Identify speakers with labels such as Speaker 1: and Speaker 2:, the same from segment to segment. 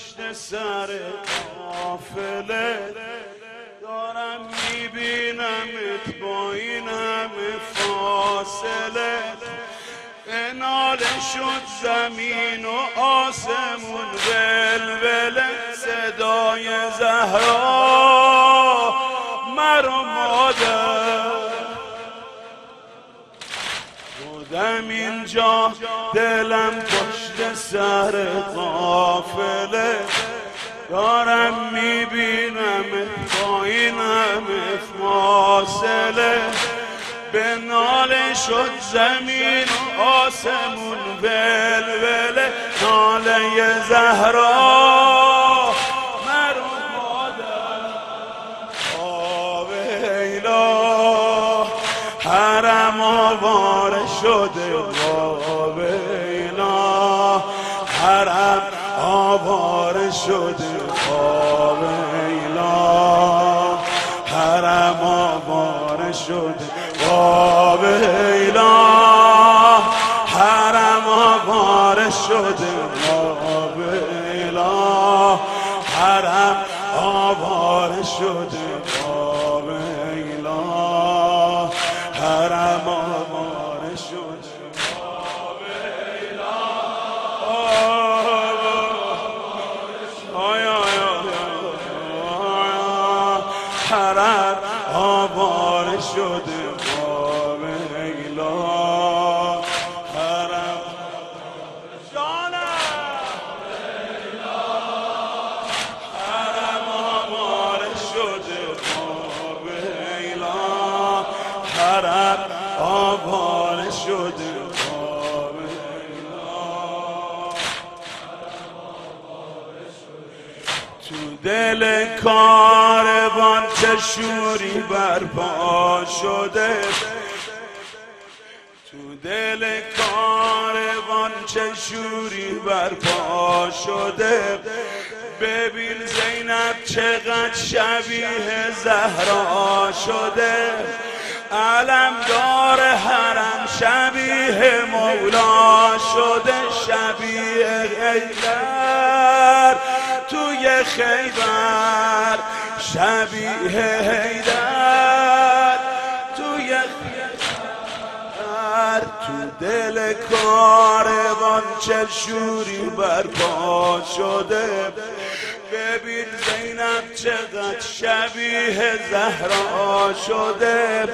Speaker 1: پشت سر قافله. دارم میبینمت با این همه فاصله. شد زمین و آسمون ولوله صدای زهرا. مرا مادر بودم اینجا دلم پشت سر قافله دارم می‌بینم با این همه فاصله. به ناله شد زمین آسمون ولوله. ناله زهرا مرا مادر شده. حرم آواره شده آویلا حرم آواره شده حرم آواره شده دل کاروان چه شوری برپا شده؟ تو دل کاروان چه شوری برپا شده؟ ببین زینب چقدر شبیه زهرا شده؟ علم دار حرم شبیه مولا شده شبیه غیبر توی خیبر شبیه هیدر توی خیبر تو دل کاروان چه شوری برپا شده؟ ببین زینب چقدر شبیه زهرا شده.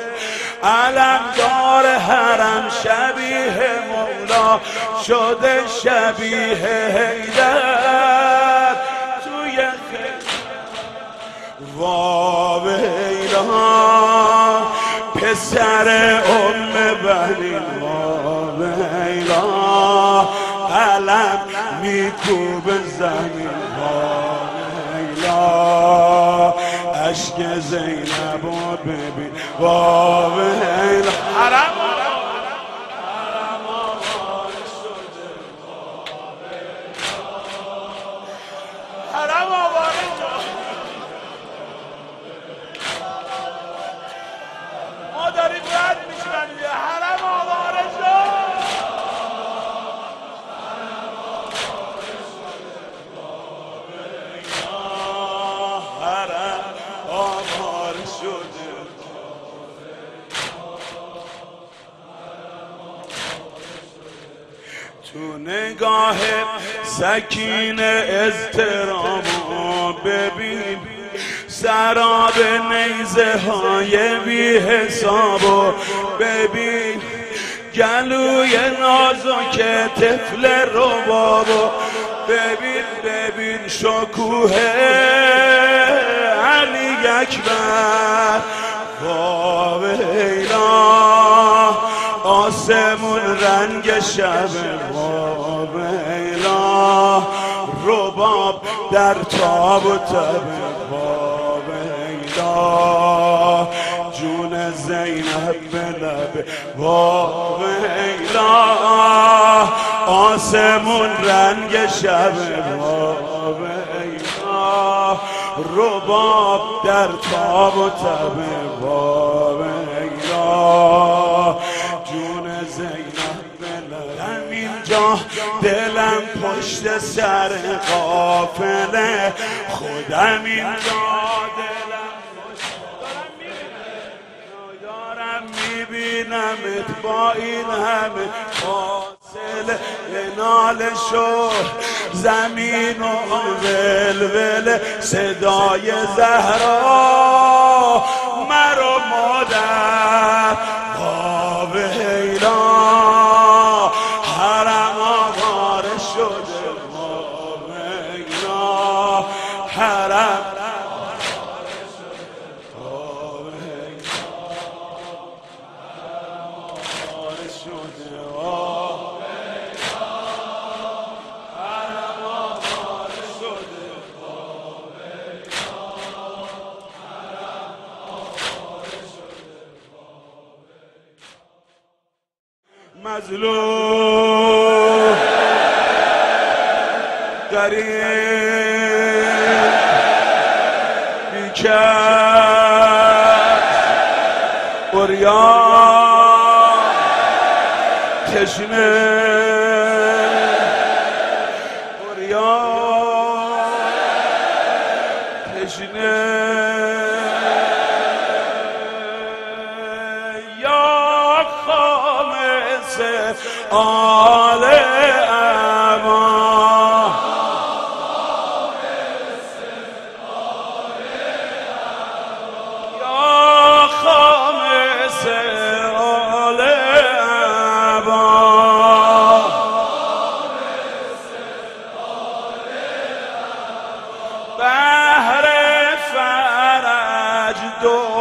Speaker 1: علم دار حرم شبیه مولا شده شبیه هیدر واویلا پسر ام بنی واویلا علم میکوب زمین واویلا عشق زینب ببین واویلا حرم حرم نگاه سکین اضطرامو ببین. سراب نیزه های بی حسابو ببین. گلوی نازک طفل ربابو ببین ببین شکوه علی اکبر. واویلا آسمون رنگ شب رباب در تاب و تب واویلا جون زینب به لب واویلا آسمون رنگ شب واویلا رباب در تاب و تب واویلا جون زینب
Speaker 2: اینجا دلم پشت سر قافله. خودم اینجا دلم دارم میبینمت با این همه فاصله. ناله شو زمین و ولول صدای زهرا مرا مادر. شده آه. مظلوم بیکس اوریان تشنه یا خامس آل yo